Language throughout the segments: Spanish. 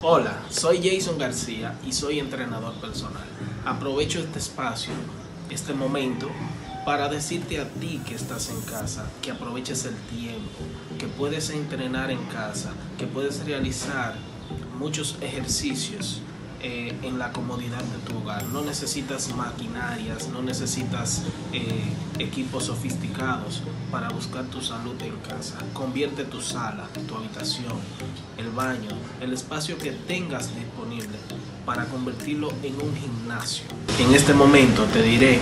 Hola, soy Jason García y soy entrenador personal. Aprovecho este espacio, este momento, para decirte a ti que estás en casa, que aproveches el tiempo, que puedes entrenar en casa, que puedes realizar muchos ejercicios eh, en la comodidad de tu hogar. No necesitas maquinarias, no necesitas eh, equipos sofisticados para buscar tu salud en casa. Convierte tu sala, tu habitación, el baño, el espacio que tengas disponible para convertirlo en un gimnasio. En este momento te diré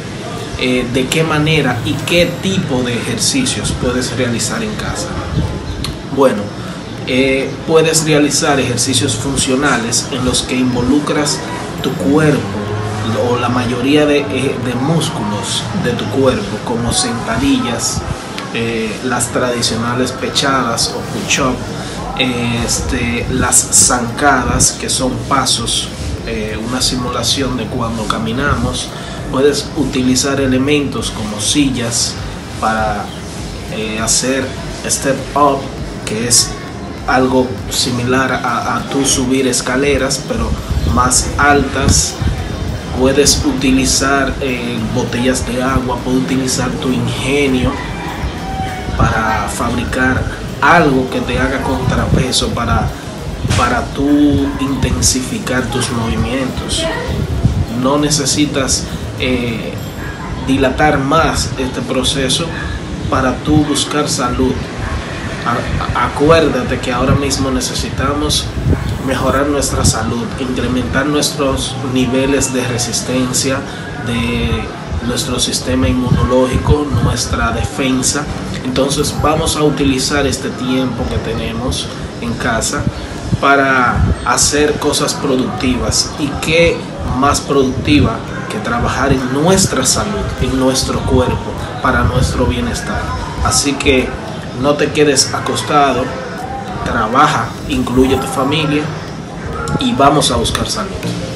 eh, de qué manera y qué tipo de ejercicios puedes realizar en casa. Bueno, eh, puedes realizar ejercicios funcionales en los que involucras tu cuerpo o la mayoría de, eh, músculos de tu cuerpo, como sentadillas, eh, las tradicionales pechadas o push-up, este, las zancadas, que son pasos, una simulación de cuando caminamos. Puedes utilizar elementos como sillas para hacer step up, que es algo similar a, tu subir escaleras, pero más altas. Puedes utilizar eh, botellas de agua, puedes utilizar tu ingenio para fabricar algo que te haga contrapeso para, para tú intensificar tus movimientos. No necesitas eh, dilatar más este proceso para tú buscar salud acuérdate que ahora mismo necesitamos mejorar nuestra salud, incrementar nuestros niveles de resistencia, de nuestro sistema inmunológico, nuestra defensa. Entonces vamos a utilizar este tiempo que tenemos en casa para hacer cosas productivas y qué más productiva que trabajar en nuestra salud, en nuestro cuerpo, para nuestro bienestar. Así que no te quedes acostado, trabaja, incluye tu familia y vamos a buscar salud.